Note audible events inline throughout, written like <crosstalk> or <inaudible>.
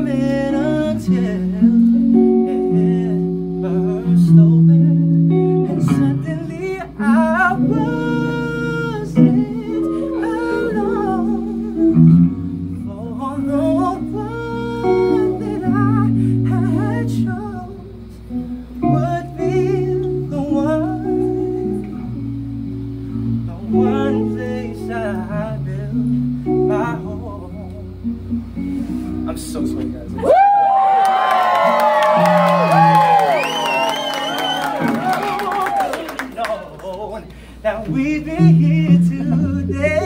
coming until so sweet, guys. That we've been here today.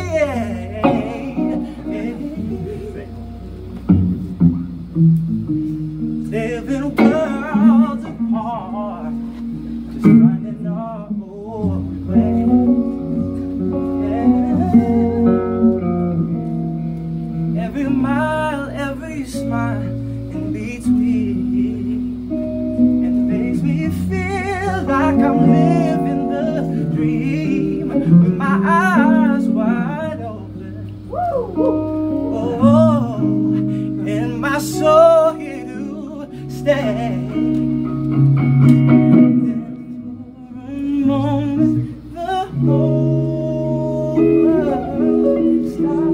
saw you stay. And for a moment, the whole world stopped.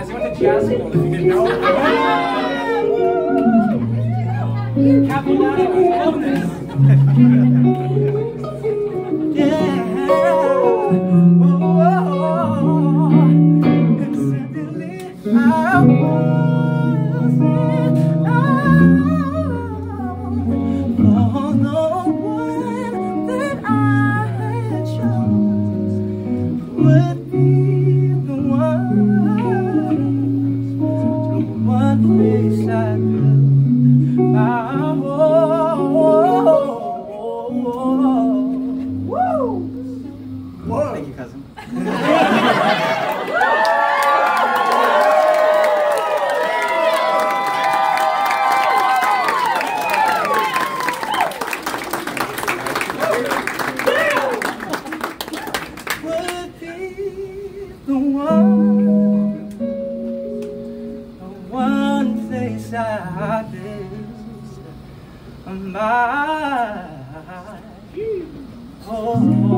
guys, you want to jazz school, if you didn't know. Capulotti <laughs> was <laughs> the one, the one face I miss my home.